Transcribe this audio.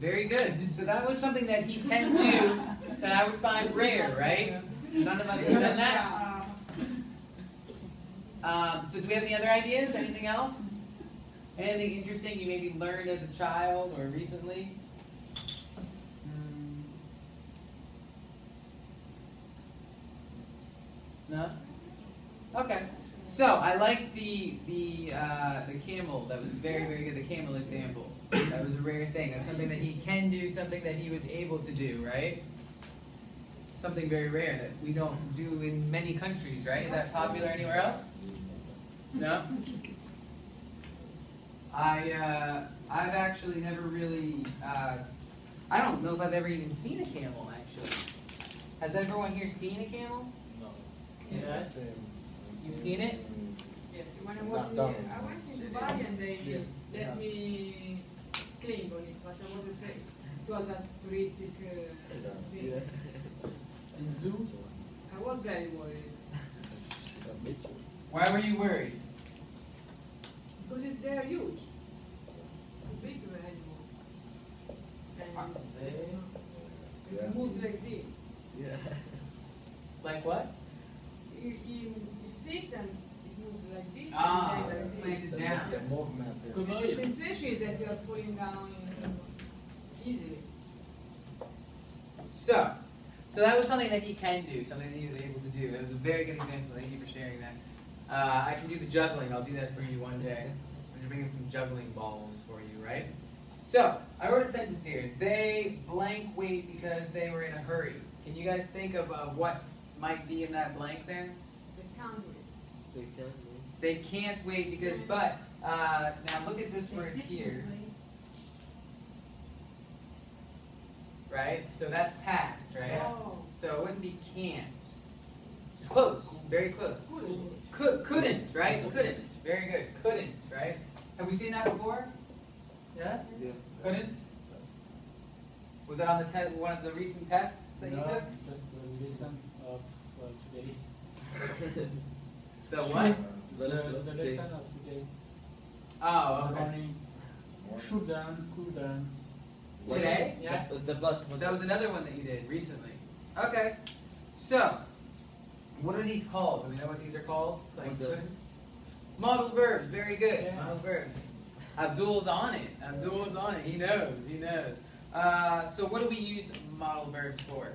Very good. So that was something that he can do that I would find rare, right? None of us has done that. Um, so do we have any other ideas? Anything else? Anything interesting you maybe learned as a child or recently? Hmm. No? Okay. So I liked the the uh, the camel. That was very very good. The camel example. That was a rare thing. That's something that he can do. Something that he was able to do. Right. Something very rare that we don't do in many countries. Right. Is that popular anywhere else? No. I uh, I've actually never really. Uh, I don't know if I've ever even seen a camel. Actually, has everyone here seen a camel? No. Yes. You've seen it? Yes, when I was in, I went in Dubai and they Yeah. let Yeah. me climb on it, but I was afraid. It was a touristic uh, thing. In zoo? I was very worried Why were you worried? because it's, they're huge. It's a big animal. And Yeah. it moves like this. Yeah. Like what? You, you, you sit and it moves like this. Ah, and then like slants this. it down. The movement. Good is- The sensation is that you are falling down easily. So, so that was something that he can do, something that he was able to do. That was a very good example. Thank you for sharing that. Uh, I can do the juggling. I'll do that for you one day. I'm gonna bring in some juggling balls for you, right? So, I wrote a sentence here. They blank wait because they were in a hurry. Can you guys think of uh, what might be in that blank there? They can't do. They can't wait because, but, uh, now look at this word here, right? So that's past, right? Oh, So it wouldn't be can't. It's close, very close. Could, couldn't, right? Couldn't. Very good. Couldn't, right? Have we seen that before? Yeah? Yeah. Couldn't? Was that on the te- one of the recent tests that you No, took? just the lesson of uh, today. The what? The, the lesson of today. Oh, The okay. morning. Shoot down, cool down. Today? Yeah. The, the bus. That was another one that you did recently. Okay. So, what are these called? Do we know what these are called? Like Models. couldn't? Verbs. Very good. Yeah. Modal verbs. Abdul's on it. Abdul's on it. He knows. He knows. Uh, so, what do we use modal verbs for?